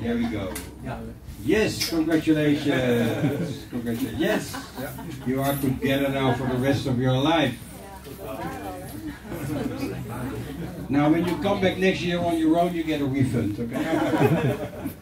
There we go. Yeah. Yes, congratulations. congratulations. Yes, you are together now for the rest of your life. Now, when you come back next year on your own, you get a refund, okay?